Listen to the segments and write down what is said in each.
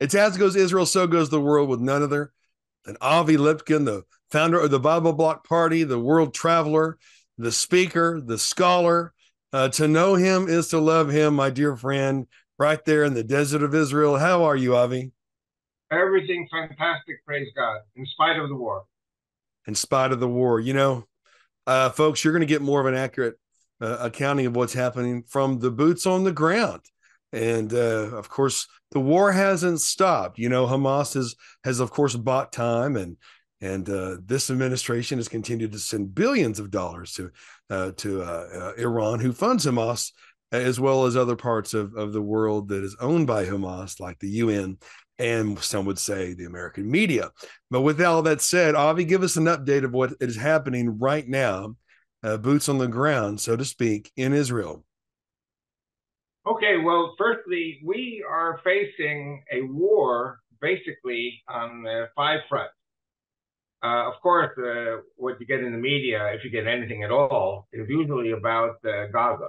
It's as goes Israel, so goes the world with none other than Avi Lipkin, the founder of the Bible Bloc Party, the world traveler, the speaker, the scholar. Uh, to know him is to love him, my dear friend, right there in the desert of Israel. How are you, Avi? Everything fantastic, praise God, in spite of the war. In spite of the war. You know, uh, folks, you're going to get more of an accurate uh, accounting of what's happening from the boots on the ground. And uh, of course, the war hasn't stopped. You know, Hamas has has of course bought time, and and uh, this administration has continued to send billions of dollars to uh, to uh, uh, Iran, who funds Hamas, as well as other parts of, of the world that is owned by Hamas, like the UN and some would say the American media. But with all that said, Avi, give us an update of what is happening right now, uh, boots on the ground, so to speak, in Israel. Okay, well, firstly, we are facing a war basically on uh, five fronts. Uh, of course, uh, what you get in the media, if you get anything at all, is usually about uh, Gaza.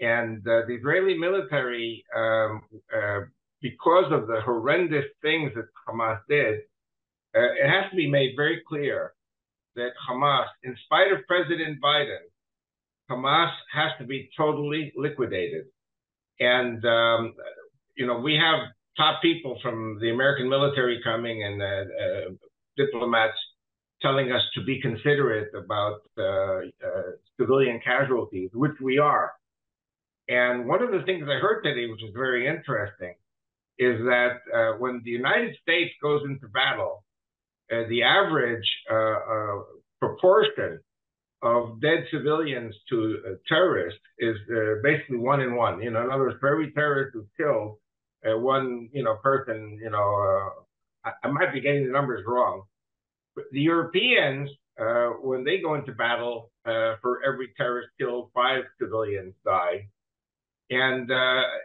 And uh, the Israeli military, um, uh, because of the horrendous things that Hamas did, it has to be made very clear that Hamas, in spite of President Biden, Hamas has to be totally liquidated. And, um, you know, we have top people from the American military coming and uh, uh, diplomats telling us to be considerate about uh, uh, civilian casualties, which we are. And one of the things I heard today, which is very interesting, is that uh, when the United States goes into battle, uh, the average proportion of dead civilians to uh, terrorists is uh, basically one in one. You know, in other words, for every terrorist who's killed, uh, one you know person, you know, uh, I, I, might be getting the numbers wrong, but the Europeans, uh, when they go into battle, for every terrorist killed, five civilians die, and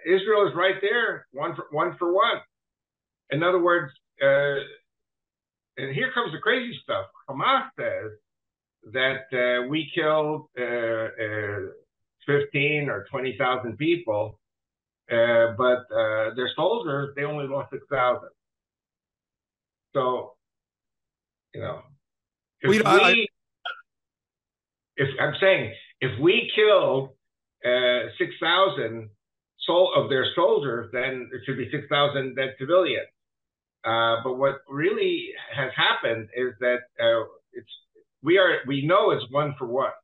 Israel is right there, one for one for one. In other words, and here comes the crazy stuff. Hamas says that uh, we killed uh, uh 15 or 20,000 people, uh, but uh, their soldiers, they only lost 6,000. So, you know, if we, I, if I'm saying, if we killed 6,000 soul of their soldiers, then it should be 6,000 dead civilians. Uh, but what really has happened is that uh, it's we are we know it's one for one.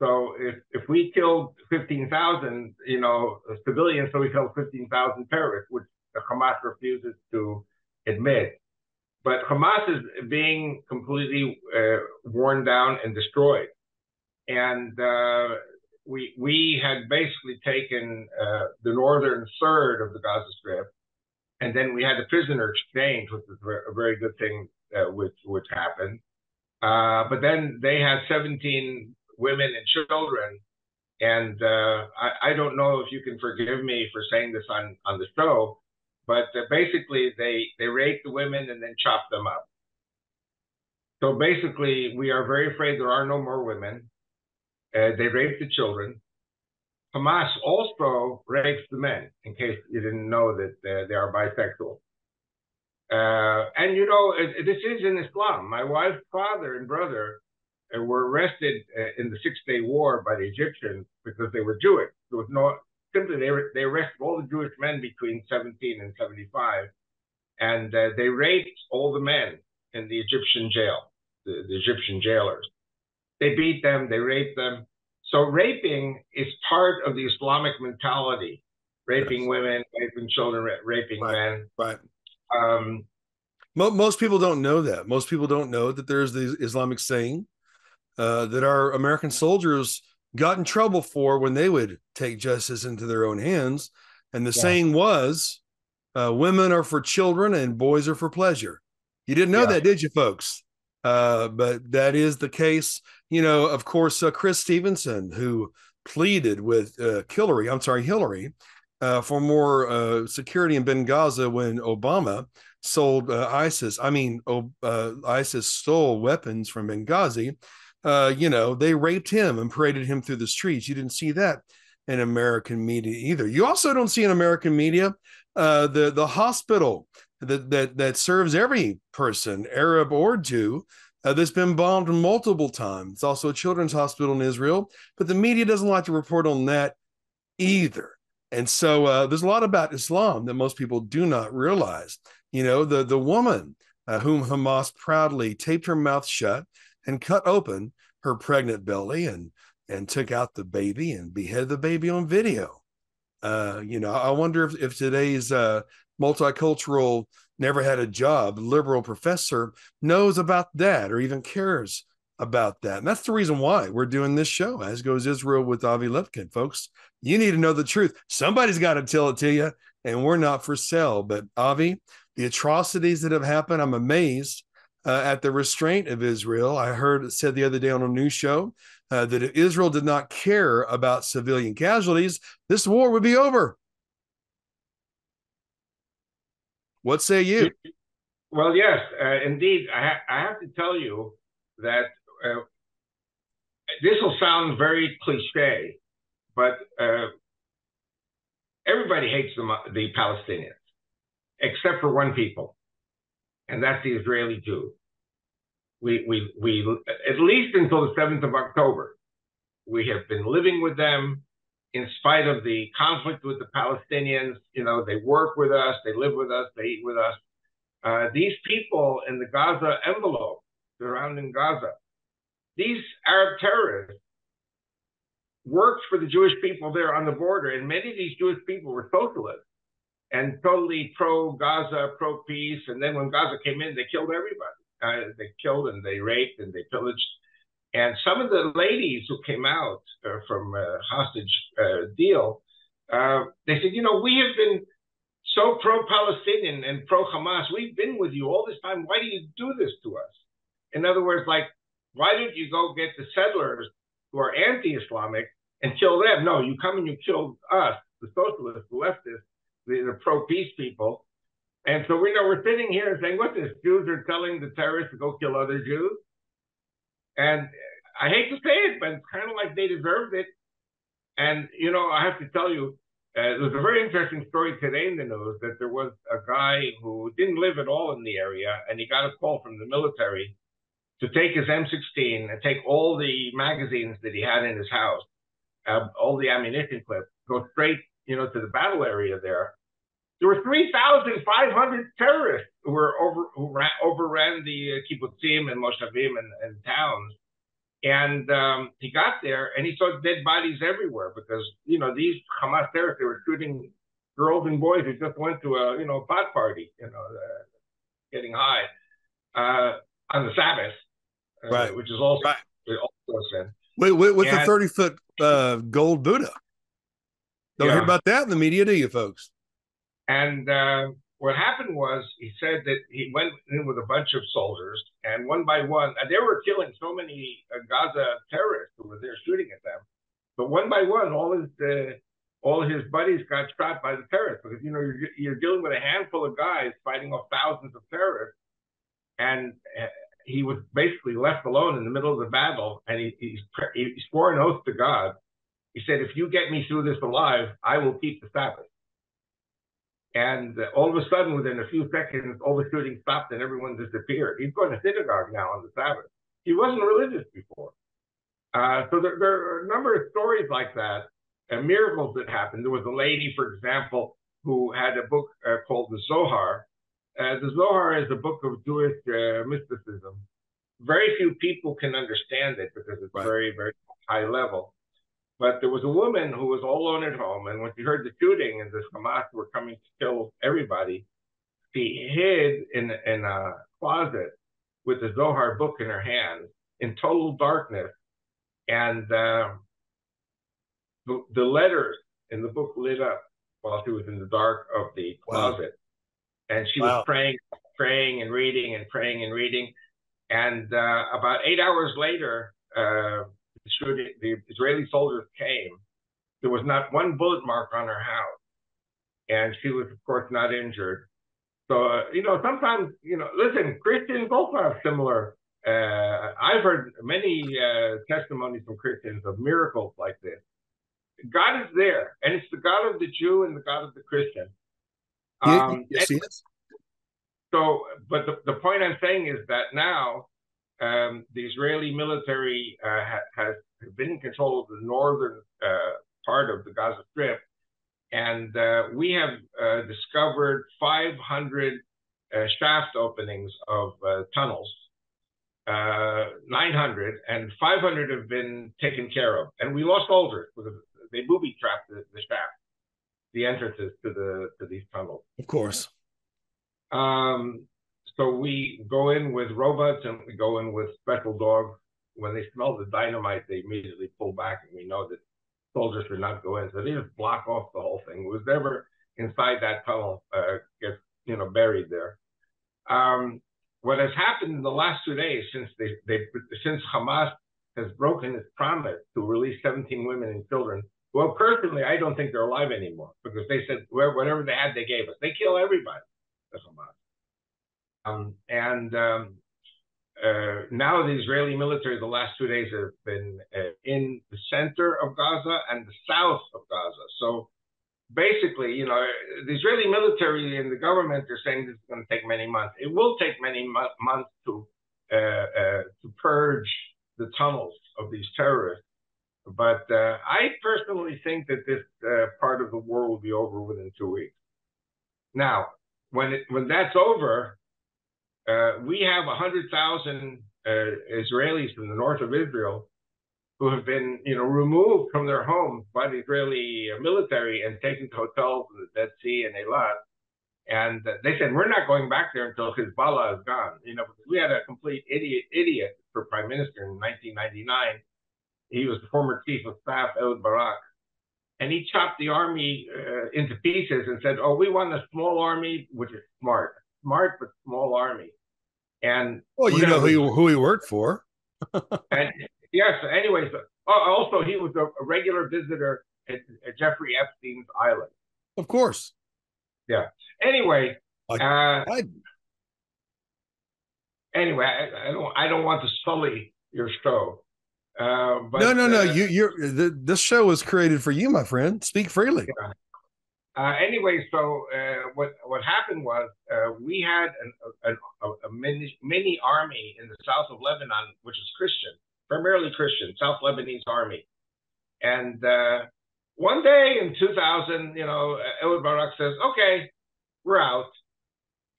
So if if we killed fifteen thousand, you know, civilians, so we killed fifteen thousand terrorists, which Hamas refuses to admit. But Hamas is being completely uh, worn down and destroyed, and uh, we we had basically taken uh, the northern third of the Gaza Strip, and then we had the prisoner exchange, which was a very good thing, uh, which which happened. Uh, but then they had 17 women and children. And uh, I, I, don't know if you can forgive me for saying this on, on the show, but uh, basically they, they raped the women and then chopped them up. So basically, we are very afraid there are no more women. Uh, they raped the children. Hamas also rapes the men, in case you didn't know that uh, they are bisexual. Uh, and you know, it, this is in Islam. My wife's father and brother uh, were arrested uh, in the Six Day War by the Egyptians because they were Jewish. There was no simply they they arrested all the Jewish men between 17 and 75, and uh, they raped all the men in the Egyptian jail, the, the Egyptian jailers. They beat them, they raped them. So raping is part of the Islamic mentality: raping yes. women, raping children, raping right. men. Right. Um, most people don't know that. Most people don't know that there's the Islamic saying uh, that our American soldiers got in trouble for when they would take justice into their own hands. And the yeah. saying was, uh, women are for children and boys are for pleasure. You didn't know yeah. that, did you, folks? Uh, but that is the case. You know, of course, uh, Chris Stevenson, who pleaded with uh, Hillary, I'm sorry, Hillary, uh, for more uh, security in Benghazi when Obama sold uh, ISIS. I mean, uh, ISIS stole weapons from Benghazi. Uh, you know, they raped him and paraded him through the streets. You didn't see that in American media either. You also don't see in American media uh, the the hospital that that that serves every person, Arab or Jew, that's been bombed multiple times. It's also a children's hospital in Israel, but the media doesn't like to report on that either. And so uh, there's a lot about Islam that most people do not realize. You know, the the woman uh, whom Hamas proudly taped her mouth shut and cut open her pregnant belly and and took out the baby and beheaded the baby on video. Uh, you know, I wonder if, if today's uh, multicultural, never had a job liberal professor knows about that or even cares about that. And that's the reason why we're doing this show, as goes Israel with Avi Lipkin, folks. You need to know the truth. Somebody's got to tell it to you, and we're not for sale. But Avi, the atrocities that have happened, I'm amazed uh, at the restraint of Israel. I heard said the other day on a news show uh, that if Israel did not care about civilian casualties, this war would be over. What say you? Well, yes, uh, indeed. I, ha- I, have to tell you that uh, this will sound very cliche, but uh, everybody hates the, the Palestinians except for one people, and that's the Israeli Jew. We, we, we, at least until the 7th of October, we have been living with them in spite of the conflict with the Palestinians. You know, they work with us, they live with us, they eat with us. Uh, these people in the Gaza envelope surrounding Gaza, these Arab terrorists worked for the Jewish people there on the border, and many of these Jewish people were socialists and totally pro Gaza, pro peace. And then when Gaza came in, they killed everybody. Uh, they killed and they raped and they pillaged. And some of the ladies who came out uh, from a hostage uh, deal, uh, they said, you know, we have been so pro Palestinian and pro Hamas. We've been with you all this time. Why do you do this to us? In other words, like, why don't you go get the settlers who are anti Islamic and kill them? No, you come and you kill us, the socialists, the leftists the, the pro peace people. And so we know we're sitting here saying, what this? Jews are telling the terrorists to go kill other Jews. And I hate to say it, but it's kind of like they deserved it. And, you know, I have to tell you, uh, there was a very interesting story today in the news that there was a guy who didn't live at all in the area, and he got a call from the military to take his M16 and take all the magazines that he had in his house, uh, all the ammunition clips, go straight you know, to the battle area there, there were 3,500 terrorists who were over who ran, overran the uh, kibbutzim and moshavim and, and towns. And um, he got there and he saw dead bodies everywhere because you know these Hamas terrorists they were shooting girls and boys who just went to a you know pot party, you know, uh, getting high uh, on the Sabbath, right? Which is also right. also sin. Wait, with, with the thirty foot uh, gold Buddha. Don't yeah. hear about that in the media, do you, folks? And uh, what happened was he said that he went in with a bunch of soldiers, and one by one, and they were killing so many uh, Gaza terrorists who were there shooting at them. But one by one, all his uh, all his buddies got shot by the terrorists because you know you're, you're dealing with a handful of guys fighting off thousands of terrorists, and uh, he was basically left alone in the middle of the battle, and he, he, he swore an oath to God he said, if you get me through this alive, I will keep the Sabbath. And uh, all of a sudden, within a few seconds, all the shooting stopped and everyone disappeared. He's going to synagogue now on the Sabbath. He wasn't religious before. Uh, so there, there, are a number of stories like that, and miracles that happened. There was a lady, for example, who had a book uh, called the Zohar. Uh, the Zohar is a book of Jewish uh, mysticism. Very few people can understand it because it's right. very, very high level. But there was a woman who was all alone at home, and when she heard the shooting and the Hamas were coming to kill everybody, she hid in in a closet with the Zohar book in her hand in total darkness, and uh, the, the letters in the book lit up while she was in the dark of the closet. And she wow. was praying, praying and reading and praying and reading, and uh, about eight hours later. Uh, the, the Israeli soldiers came, there was not one bullet mark on her house. And she was, of course, not injured. So, uh, you know, sometimes, you know, listen, Christians also have similar. Uh, I've heard many uh, testimonies from Christians of miracles like this. God is there, and it's the God of the Jew and the God of the Christian. Um, yes. So, but the, the point I'm saying is that now um, the Israeli military uh, ha, has been in control of the northern uh, part of the Gaza Strip, and uh, we have uh, discovered 500 uh, shaft openings of uh, tunnels. 900 and 500 have been taken care of, and we lost soldiers because they booby trapped the, the shaft, the entrances to the to these tunnels. Of course. Um, so we go in with robots and we go in with special dogs. When they smell the dynamite, they immediately pull back, and we know that soldiers should not go in. So they just block off the whole thing. Whoever inside that tunnel uh, gets, you know, buried there. Um, what has happened in the last two days since they, they since Hamas has broken its promise to release 17 women and children. Well, personally, I don't think they're alive anymore because they said whatever they had, they gave us. They kill everybody, the Hamas. Um, and um, uh, now the Israeli military, the last two days, have been uh, in the center of Gaza and the south of Gaza. So basically, you know, the Israeli military and the government are saying this is going to take many months. It will take many mo- months to uh, uh, to purge the tunnels of these terrorists. But uh, I personally think that this uh, part of the war will be over within two weeks. Now, when it, when that's over, uh, we have 100,000 uh, Israelis from the north of Israel who have been, you know, removed from their homes by the Israeli military and taken to hotels in the Dead Sea and Eilat. And they said, we're not going back there until Hezbollah is gone. You know, we had a complete idiot, idiot for prime minister in 1999. He was the former chief of staff, Ehud Barak. And he chopped the army uh, into pieces and said, oh, we want a small army, which is smart, smart but small army. And well, you know who he, who he worked for. and yes, anyways, uh, also he was a, regular visitor at, at, Jeffrey Epstein's island. Of course. Yeah. Anyway, I, uh, I, anyway, I, I, don't I don't want to sully your show. Uh, but, no, no, no. Uh, you, you're the, this show was created for you, my friend. Speak freely. Yeah. Uh, anyway, so uh, what what happened was uh, we had an, a, a, mini, mini army in the south of Lebanon, which is Christian, primarily Christian, South Lebanese army. And uh, one day in 2000, you know, Ehud Barak says, "Okay, we're out,"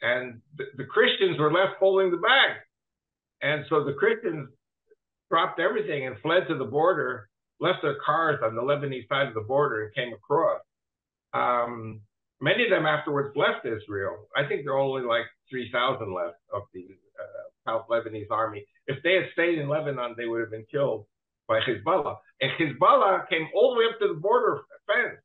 and the, the Christians were left holding the bag, and so the Christians dropped everything and fled to the border, left their cars on the Lebanese side of the border, and came across um, many of them afterwards left Israel. I think there are only like 3,000 left of the uh, South Lebanese army. If they had stayed in Lebanon, they would have been killed by Hezbollah. And Hezbollah came all the way up to the border fence.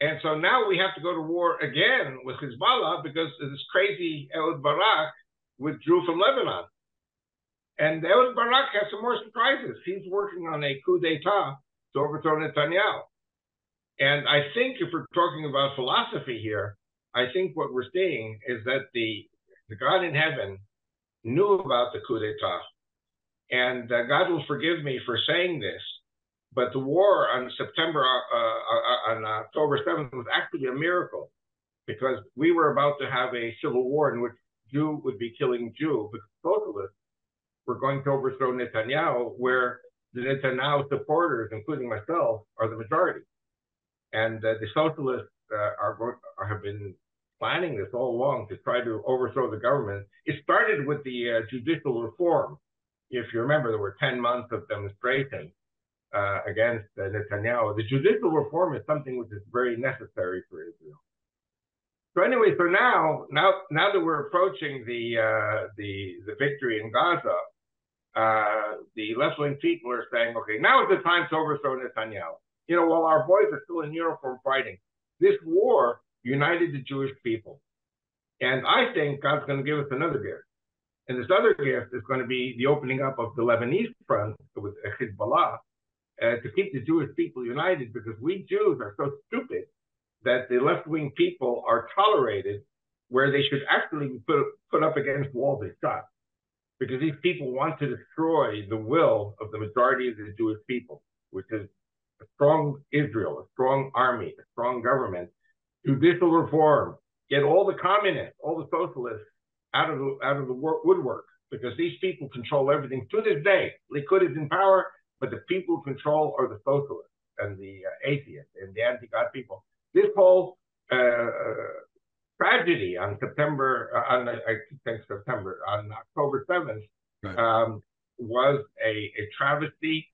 And so now we have to go to war again with Hezbollah because this crazy Ehud Barak withdrew from Lebanon. And Ehud Barak has some more surprises. He's working on a coup d'etat to overthrow Netanyahu. And I think if we're talking about philosophy here, I think what we're seeing is that the, the God in heaven knew about the coup d'etat. And uh, God will forgive me for saying this, but the war on September, uh, uh, on October 7th was actually a miracle because we were about to have a civil war in which Jew would be killing Jew, but socialists were going to overthrow Netanyahu, where the Netanyahu supporters, including myself, are the majority. And uh, the socialists uh, are, are, have been planning this all along to try to overthrow the government. It started with the uh, judicial reform. If you remember, there were 10 months of demonstrations uh, against uh, Netanyahu. The judicial reform is something which is very necessary for Israel. So anyway, so now, now, now that we're approaching the uh, the the victory in Gaza, the left wing people are saying, okay, now is the time to overthrow Netanyahu you know, while our boys are still in uniform fighting, this war united the Jewish people. And I think God's going to give us another gift. And this other gift is going to be the opening up of the Lebanese front with Hezbollah uh, to keep the Jewish people united because we Jews are so stupid that the left wing people are tolerated where they should actually be put, put up against walls and shot. Because these people want to destroy the will of the majority of the Jewish people, which is a strong Israel, a strong army, a strong government, judicial reform, get all the communists, all the socialists out of the out of the woodwork because these people control everything to this day. Likud is in power, but the people who control are the socialists and the uh, atheists and the anti-God people. This whole uh, tragedy on September, uh, on I think September, on October seventh, right. um, was a, a travesty,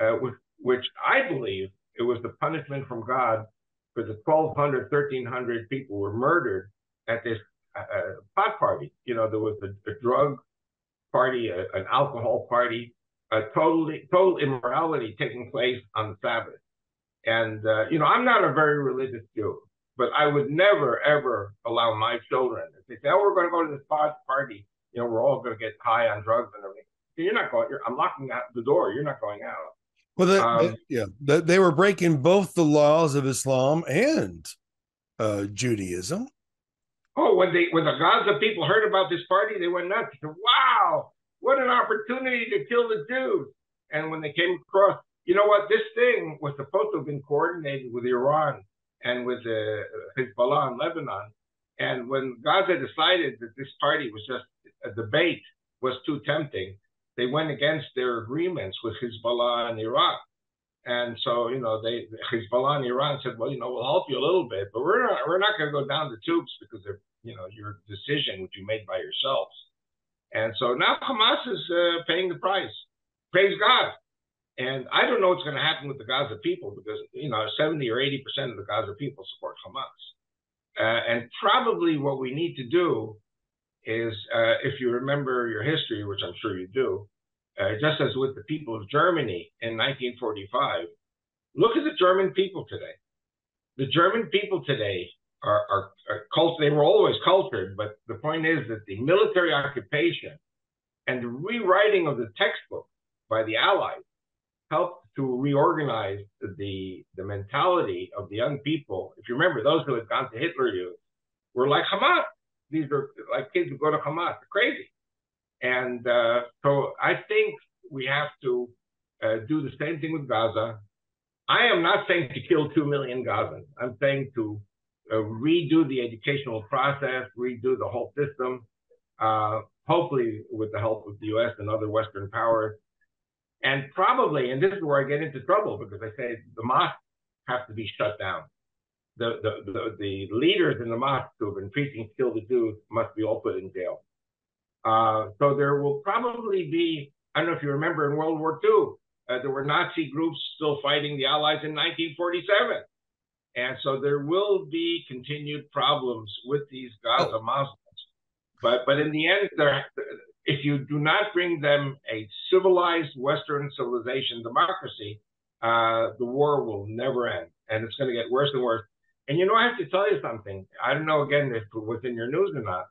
uh, with, which I believe it was the punishment from God for the 1,200, 1,300 people were murdered at this uh, uh, pot party. You know, there was a, a drug party, a, an alcohol party, a totally total immorality taking place on the Sabbath. And uh, you know, I'm not a very religious Jew, but I would never ever allow my children if they say, "Oh, we're going to go to this party," you know, we're all going to get high on drugs and everything. You're not going. You're, I'm locking out the door. You're not going out. Well, the, um, the, yeah, the, they were breaking both the laws of Islam and uh, Judaism. Oh, when they when the Gaza people heard about this party, they went nuts. They said, "Wow, what an opportunity to kill the Jews!" And when they came across, you know what, this thing was supposed to have been coordinated with Iran and with uh, Hezbollah in Lebanon. And when Gaza decided that this party was just a debate was too tempting, they went against their agreements with Hezbollah and Iran. And so, you know, they Hezbollah and Iran said, well, you know, we'll help you a little bit, but we're not we're not going to go down the tubes because of you know your decision which you made by yourselves. And so now Hamas is uh, paying the price. Praise God. And I don't know what's going to happen with the Gaza people because you know 70 or 80 percent of the Gaza people support Hamas. Uh, and probably what we need to do is, uh, if you remember your history, which I'm sure you do, uh, just as with the people of Germany in 1945, look at the German people today. The German people today are, are, are cult- they were always cultured, but the point is that the military occupation and the rewriting of the textbook by the Allies helped to reorganize the, the mentality of the young people. If you remember, those who had gone to Hitler Youth were like Hamas. These are like kids who go to Hamas. They're crazy. And uh, so I think we have to uh, do the same thing with Gaza. I am not saying to kill 2 million Gazans. I'm saying to uh, redo the educational process, redo the whole system, uh, hopefully with the help of the US and other Western powers. And probably, and this is where I get into trouble because I say the mosques have to be shut down. The, the, the, the leaders in the mosques who have been preaching kill the Jews must be all put in jail. Uh, so there will probably be, I don't know if you remember in World War II, uh, there were Nazi groups still fighting the Allies in 1947. And so there will be continued problems with these Gaza. Muslims. But, but in the end, if you do not bring them a civilized Western civilization democracy, uh, the war will never end. And it's going to get worse and worse. And you know, I have to tell you something. I don't know, again, if it was in your news or not,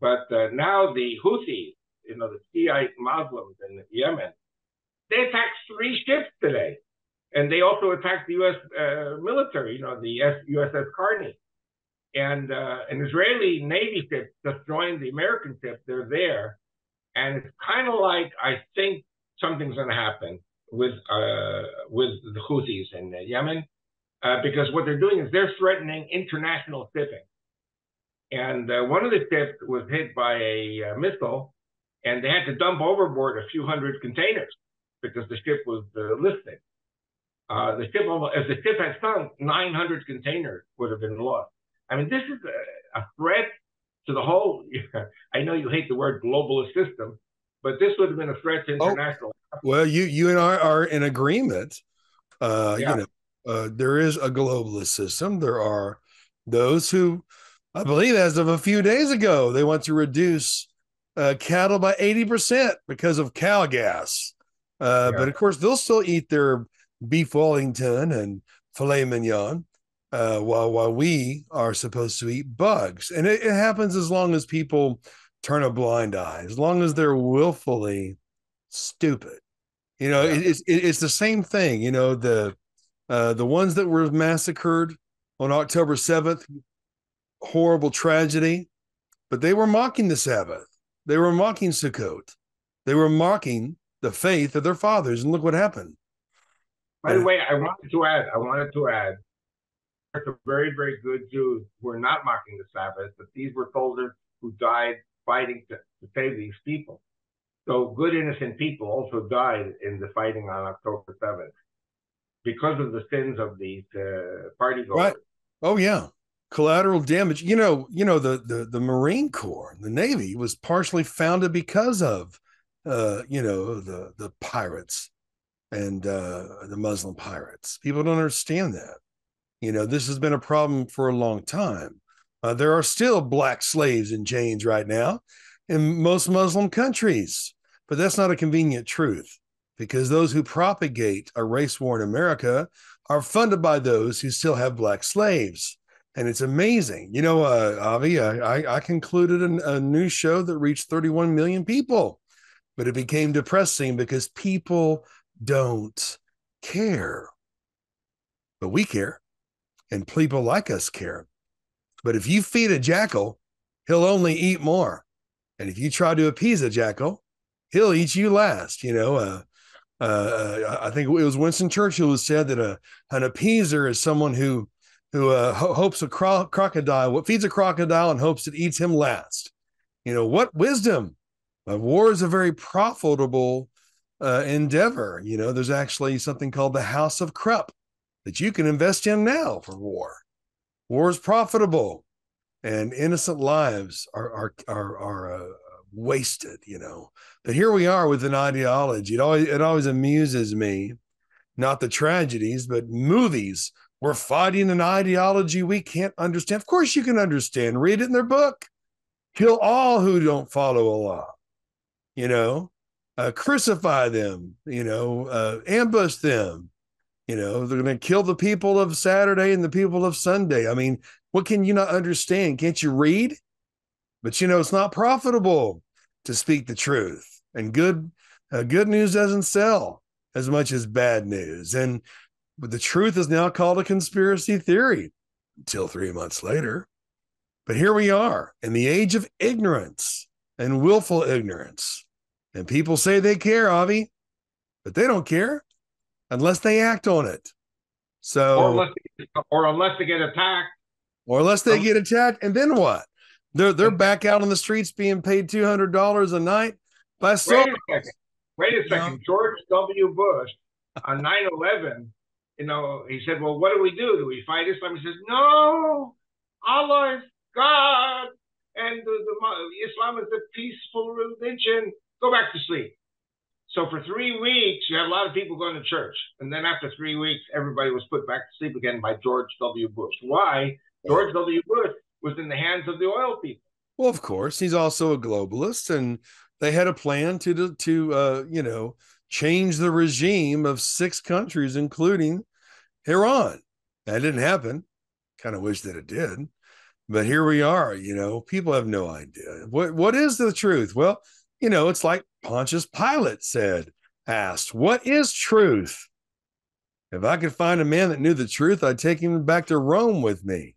but uh, now the Houthis, you know, the Shiite Muslims in Yemen, they attacked three ships today. And they also attacked the U.S. Uh, military, you know, the USS Carney. And uh, an Israeli Navy ship just joined the American ship. They're there. And it's kind of like, I think something's going to happen with, uh, with the Houthis in Yemen. Uh, because what they're doing is they're threatening international shipping. And uh, one of the ships was hit by a uh, missile, and they had to dump overboard a few hundred containers because the ship was uh. Uh, the ship, if the ship had sunk, 900 containers would have been lost. I mean, this is a, a threat to the whole. I know you hate the word globalist system, but this would have been a threat to oh, international. Oh, well, you you and I are in agreement. Uh, yeah. You know, uh, there is a globalist system. There are those who I believe as of a few days ago, they want to reduce uh, cattle by 80% because of cow gas. Uh, yeah. But of course, they'll still eat their beef Wellington and filet mignon uh, while, while we are supposed to eat bugs. And it, it, happens as long as people turn a blind eye, as long as they're willfully stupid. You know, yeah. it, it's, it, it's the same thing. You know, the, uh, the ones that were massacred on October 7th horrible tragedy, but they were mocking the Sabbath. They were mocking Sukkot. They were mocking the faith of their fathers. And look what happened. By the way, I wanted to add, I wanted to add some very, very good Jews who were not mocking the Sabbath, but these were soldiers who died fighting to, to save these people. So good innocent people also died in the fighting on October 7th because of the sins of these uh, party goers. Right. Oh yeah, collateral damage. You know, you know the the the Marine Corps, the Navy was partially founded because of uh, you know the the pirates and uh, the Muslim pirates. People don't understand that. You know, this has been a problem for a long time. Uh, there are still black slaves in chains right now in most Muslim countries, but that's not a convenient truth because those who propagate a race war in America are funded by those who still have black slaves. And it's amazing. You know, uh, Avi, I, I concluded a, a news show that reached 31 million people, but it became depressing because people don't care. But we care, and people like us care. But if you feed a jackal, he'll only eat more. And if you try to appease a jackal, he'll eat you last. You know, uh, uh, I think it was Winston Churchill who said that a, an appeaser is someone who who uh, ho- hopes a cro- crocodile, what feeds a crocodile and hopes it eats him last. You know, what wisdom. Uh, war is a very profitable uh, endeavor. You know, there's actually something called the House of Krupp that you can invest in now for war. War is profitable, and innocent lives are are are, are uh, wasted. You know, but here we are with an ideology. It always it always amuses me, not the tragedies, but movies. We're fighting an ideology we can't understand. Of course, you can understand. Read it in their book. Kill all who don't follow Allah. You know, uh, crucify them, you know, uh, ambush them. You know, they're going to kill the people of Saturday and the people of Sunday. I mean, what can you not understand? Can't you read? But you know, it's not profitable to speak the truth, and good uh, good news doesn't sell as much as bad news. And but the truth is now called a conspiracy theory until three months later. But here we are in the age of ignorance and willful ignorance. And people say they care, Avi, but they don't care unless they act on it. So, or unless, or unless they get attacked, or unless they um, get attacked, and then what? They're they're back out on the streets being paid two hundred dollars a night by so. Wait a second. Wait a second. George W. Bush on 9-11, you know, he said, "Well, what do we do? Do we fight Islam?" He says, "No, Allah is God, and the, the Islam is a peaceful religion." go back to sleep. So for three weeks, you had a lot of people going to church. And then after three weeks, everybody was put back to sleep again by George W. Bush. Why? George W. Bush was in the hands of the oil people. Well, of course, he's also a globalist, and they had a plan to to uh, you know change the regime of six countries, including Iran. That didn't happen. Kind of wish that it did, but here we are. You know, people have no idea what what is the truth. Well, you know, it's like Pontius Pilate said, asked, What is truth? If I could find a man that knew the truth, I'd take him back to Rome with me.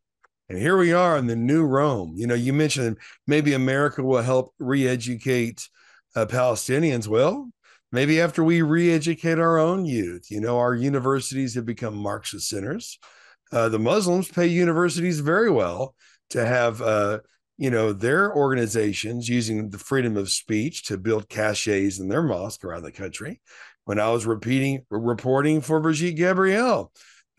And here we are in the new Rome. You know, you mentioned maybe America will help re educate uh, Palestinians. Well, maybe after we re educate our own youth, you know, our universities have become Marxist centers. Uh, the Muslims pay universities very well to have uh, you know, their organizations using the freedom of speech to build caches in their mosque around the country. When I was repeating reporting for Brigitte Gabriel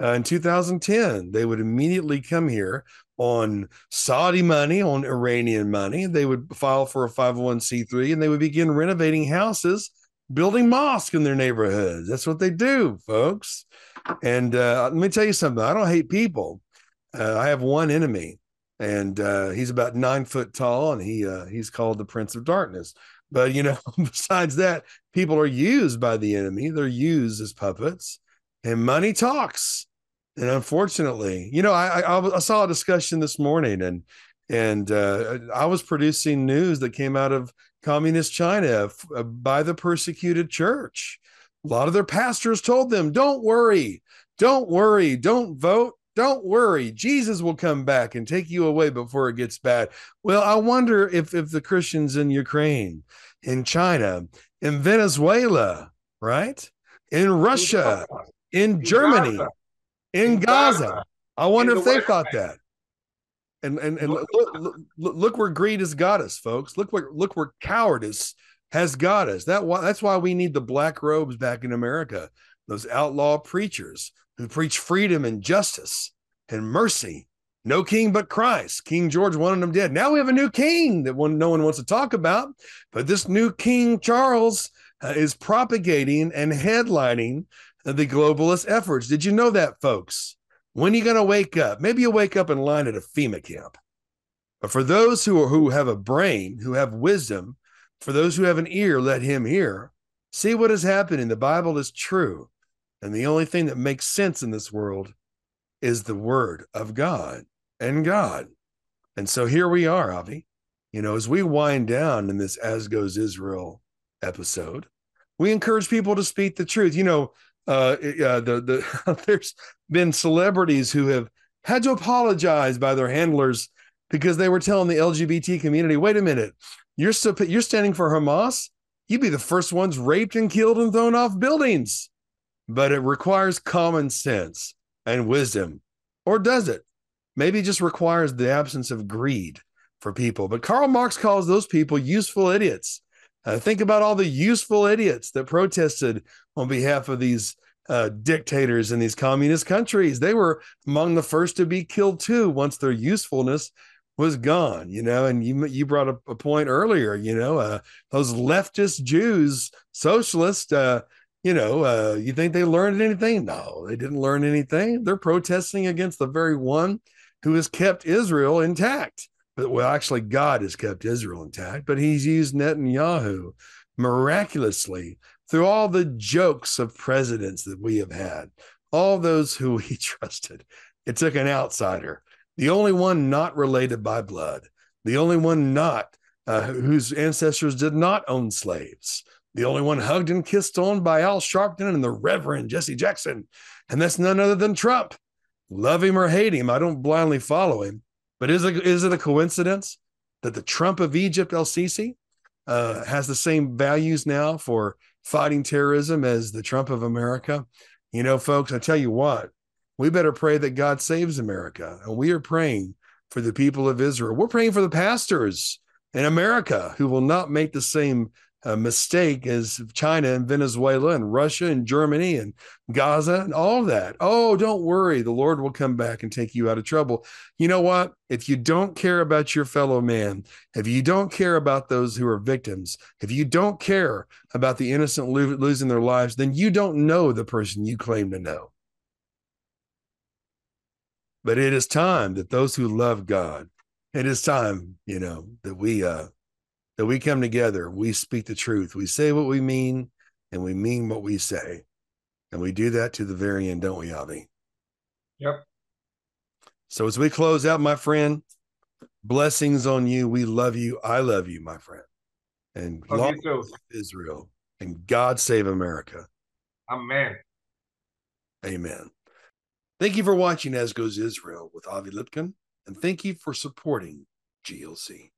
uh, in 2010, they would immediately come here on Saudi money, on Iranian money. They would file for a 501c3 and they would begin renovating houses, building mosques in their neighborhoods. That's what they do, folks. And uh, let me tell you something I don't hate people. Uh, I have one enemy, and uh, he's about nine foot tall, and he uh, he's called the Prince of Darkness. But you know, besides that, people are used by the enemy. They're used as puppets, and money talks. And unfortunately, you know, I, I, I saw a discussion this morning, and and uh, I was producing news that came out of communist China uh, by the persecuted church. A lot of their pastors told them, "Don't worry, don't worry, don't vote, don't worry, Jesus will come back and take you away before it gets bad. Well, I wonder if if the Christians in Ukraine, in China, in Venezuela, right? In Russia, in Germany, in Gaza, I wonder if the they thought that. And and and look, look, look, where greed has got us, folks. Look where look where cowardice has got us. That that's why we need the black robes back in America. Those outlaw preachers who preach freedom and justice and mercy. No king but Christ. King George wanted them dead. Now we have a new king that one, no one wants to talk about. But this new King Charles uh, is propagating and headlining the globalist efforts. Did you know that, folks? When are you going to wake up? Maybe you'll wake up in line at a FEMA camp. But for those who, are, who have a brain, who have wisdom, for those who have an ear, let him hear. See what is happening. The Bible is true. And the only thing that makes sense in this world is the word of God and God. And so here we are, Avi. You know, as we wind down in this As Goes Israel episode, we encourage people to speak the truth. You know, uh, uh, the the there's been celebrities who have had to apologize by their handlers because they were telling the LGBT community, "Wait a minute, you're so, you're standing for Hamas. You'd be the first ones raped and killed and thrown off buildings." But it requires common sense and wisdom, or does it? Maybe it just requires the absence of greed for people. But Karl Marx calls those people useful idiots. Uh, think about all the useful idiots that protested on behalf of these uh, dictators in these communist countries. They were among the first to be killed too once their usefulness was gone. You know, and you you brought up a point earlier. You know, uh, those leftist Jews, socialists. Uh, you know, uh, you think they learned anything? No, they didn't learn anything. They're protesting against the very one who has kept Israel intact. But well, actually, God has kept Israel intact, but he's used Netanyahu miraculously through all the jokes of presidents that we have had, all those who we trusted. It took an outsider, the only one not related by blood, the only one not uh, whose ancestors did not own slaves, the only one hugged and kissed on by Al Sharpton and the Reverend Jesse Jackson. And that's none other than Trump. Love him or hate him, I don't blindly follow him. But is it, is it a coincidence that the Trump of Egypt, El Sisi, uh, has the same values now for fighting terrorism as the Trump of America? You know, folks, I tell you what, we better pray that God saves America. And we are praying for the people of Israel. We're praying for the pastors in America who will not make the same a mistake as China and Venezuela and Russia and Germany and Gaza and all that. Oh, don't worry. The Lord will come back and take you out of trouble. You know what? If you don't care about your fellow man, if you don't care about those who are victims, if you don't care about the innocent lo- losing their lives, then you don't know the person you claim to know. But it is time that those who love God, it is time, you know, that we uh that we come together, we speak the truth, we say what we mean, and we mean what we say. And we do that to the very end, don't we, Avi? Yep. So as we close out, my friend, blessings on you. We love you. I love you, my friend. And love Israel. And God save America. Amen. Amen. Thank you for watching As Goes Israel with Avi Lipkin. And thank you for supporting GLC.